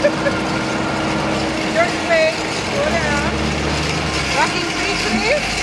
Don't. Go down. Rocking free, please.